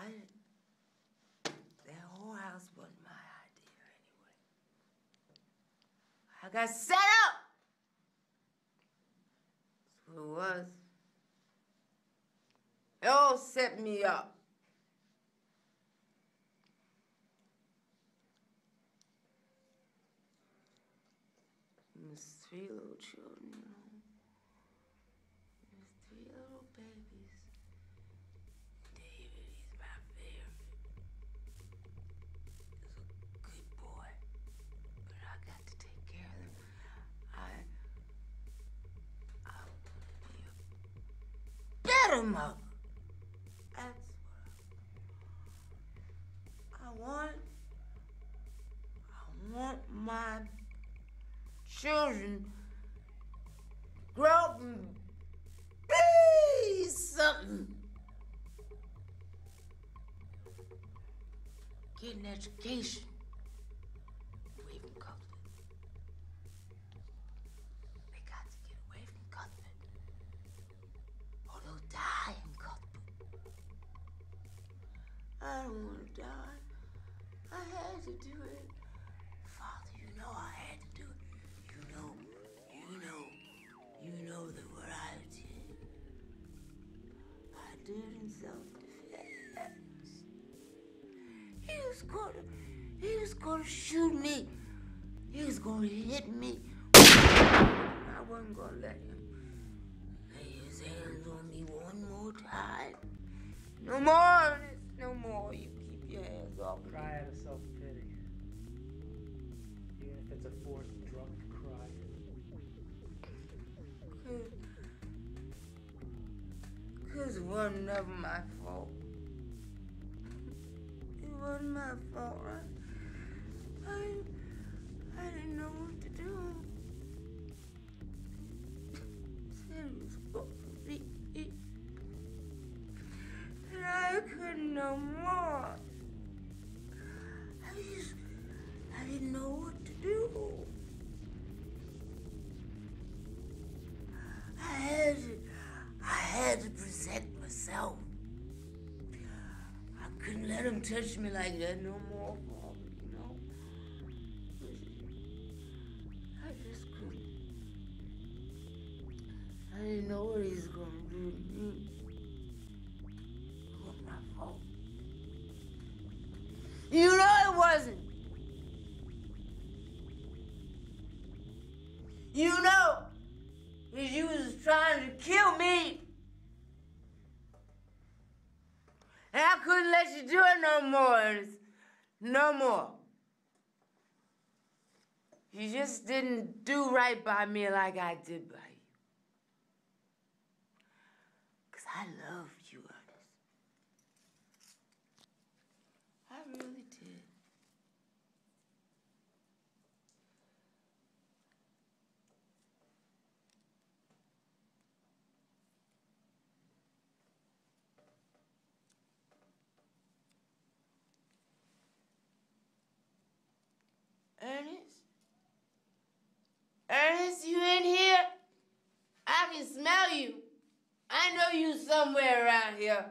I. That whole house wasn't my idea anyway. I got set up. That's what it was. It all set me up. And three little children, you know. There's three little babies. David, he's my favorite. He's a good boy. But I got to take care of them. I I'll be a better mother. That's what I, want. I want my children grow up and be something. Get an education away from Cuthbert. They got to get away from Cuthbert. Or they'll die in Cuthbert. I don't want to die. I had to do it. Father, you know I had to do it. You know, you know, you know that what I did, I did in self-defense. He was gonna, he was gonna shoot me. He was gonna hit me. I wasn't gonna let him lay his hands on me one more time. No more, no more. You keep your hands off me. Cry out of self pity. Even if it's a forced drunk cry. Cause one wasn't my It wasn't my fault. I, I, didn't know what to do. He was. And I couldn't no more. I just, I didn't know touch me like that no more, you know? I just couldn't. I didn't know what he was gonna do to me. It wasn't my fault. You know it wasn't. You know, because you was trying to kill me. And I couldn't let you do it no more, No more. You just didn't do right by me like I did by you. Because I love you, Ernest. I really did. Ernest? Ernest, you in here? I can smell you. I know you somewhere around here.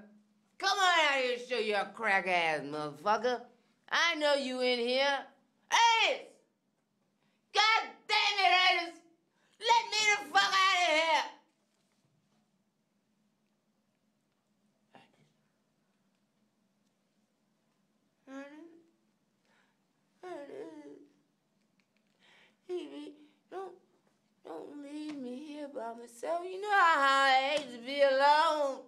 Come on out here and show your crack ass, motherfucker. I know you in here. Ernest! God damn it, Ernest! Let me the fuck out of here! Don't, don't leave me here by myself. You know how To be alone.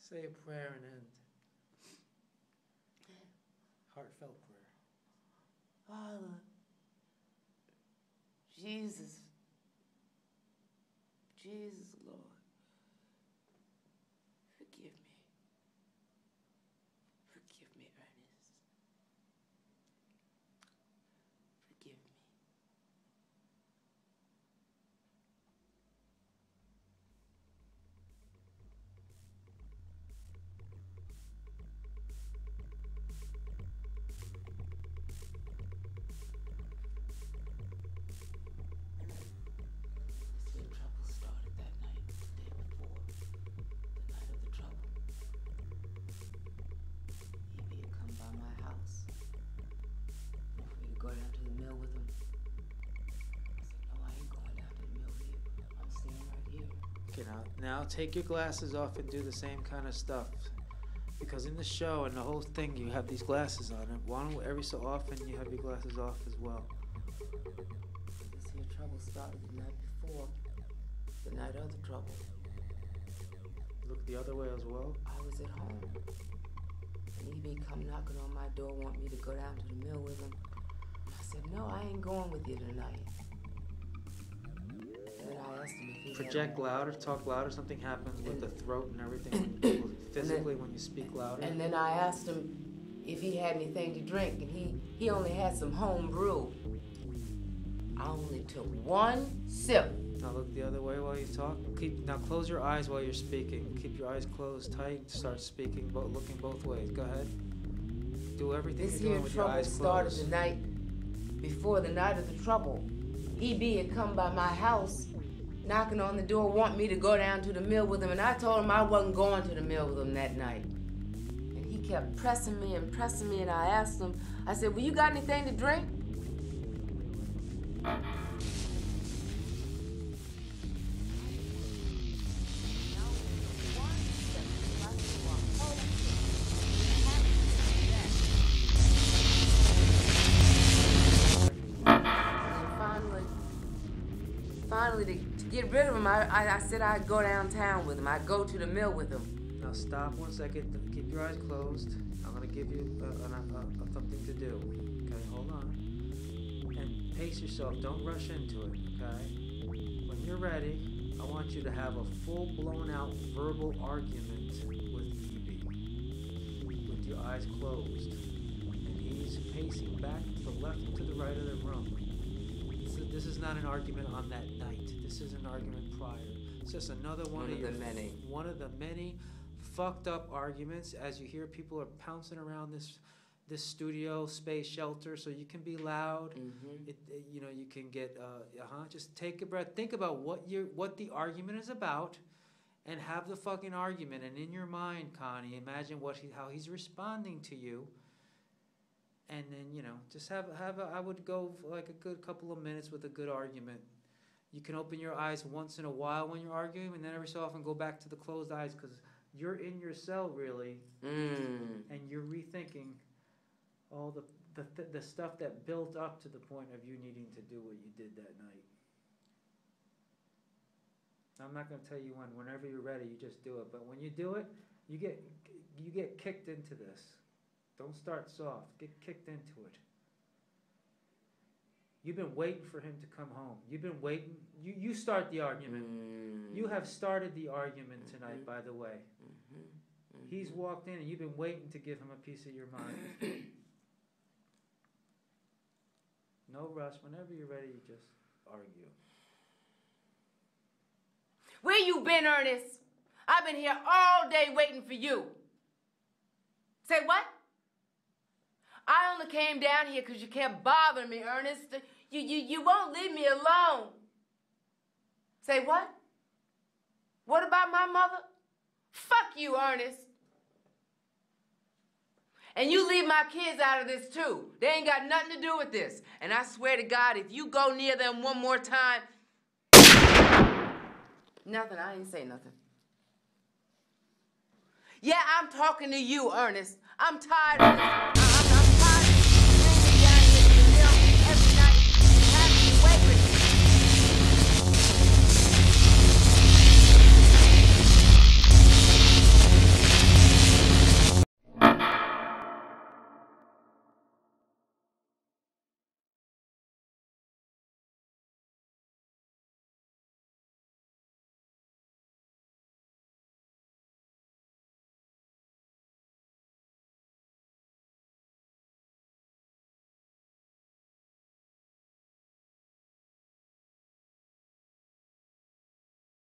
Say a prayer and end. Heartfelt prayer. Father, Jesus, Jesus, Lord. Forgive me. Forgive me, Ernest. Forgive me. This here trouble started that night, the day before, the night of the trouble. He had come by my house, want me to go down to the mill with him. I said, no, I ain't going down to the mill with you. I'm staying right here. Okay, now, take your glasses off and do the same kind of stuff. Because in the show and the whole thing, you have these glasses on. And one every so often you have your glasses off as well? This here trouble started the night before, the night of the trouble. Look the other way as well. I was at home. And he'd be come knocking on my door, want me to go down to the mill with him. I said, no, I ain't going with you tonight. Project louder, talk louder. Something happens with the throat and everything. when you- physically, when you speak louder. And then I asked him if he had anything to drink, and he, he only had some home brew. I only took one sip. Now look the other way while you talk. Keep now close your eyes while you're speaking. Keep your eyes closed tight. Start speaking, bo- looking both ways. Go ahead. Do everything This you're here doing with your trouble eyes started closed. the night before the night of the trouble. EB had come by my house, knocking on the door, want me to go down to the mill with him, and I told him I wasn't going to the mill with him that night. And he kept pressing me and pressing me, and I asked him, I said, Well, you got anything to drink? Uh-uh. Finally, to, to get rid of him, I, I, I said I'd go downtown with him. I'd go to the mill with him. Now stop one second. Keep your eyes closed. I'm gonna give you a, something to do. Okay, hold on. And pace yourself. Don't rush into it. Okay. When you're ready, I want you to have a full blown out verbal argument with EB with your eyes closed, and he's pacing back to the left and to the right of the room. This is, this is not an argument on that night. This is an argument prior. It's just another one, One of your the many. one of the many fucked up arguments as you hear people are pouncing around this this studio space shelter so you can be loud Mm-hmm. it, it- you know you can get uh uh-huh just take a breath think about what you what the argument is about and have the fucking argument and in your mind Connie imagine what he how he's responding to you and then you know just have have a, I would go for like a good couple of minutes with a good argument you can open your eyes once in a while when you're arguing and then every so often go back to the closed eyes because you're in your cell really Mm. and you're rethinking all the the, th- the stuff that built up to the point of you needing to do what you did that night. I'm not going to tell you when. Whenever you're ready, you just do it. But when you do it, you get you get kicked into this. Don't start soft. Get kicked into it. You've been waiting for him to come home. You've been waiting. You you start the argument. Mm. You have started the argument tonight, Mhm. by the way. Mhm. He's walked in and you've been waiting to give him a piece of your mind. no rush. Whenever you're ready, you just argue. Where you been, Ernest? I've been here all day waiting for you. Say what? I only came down here because you kept bothering me, Ernest. You, you, you won't leave me alone. Say what? What about my mother? Fuck you, Ernest. And you leave my kids out of this too. They ain't got nothing to do with this. And I swear to God, if you go near them one more time, Nothing. I ain't say nothing. Yeah, I'm talking to you, Ernest. I'm tired of this.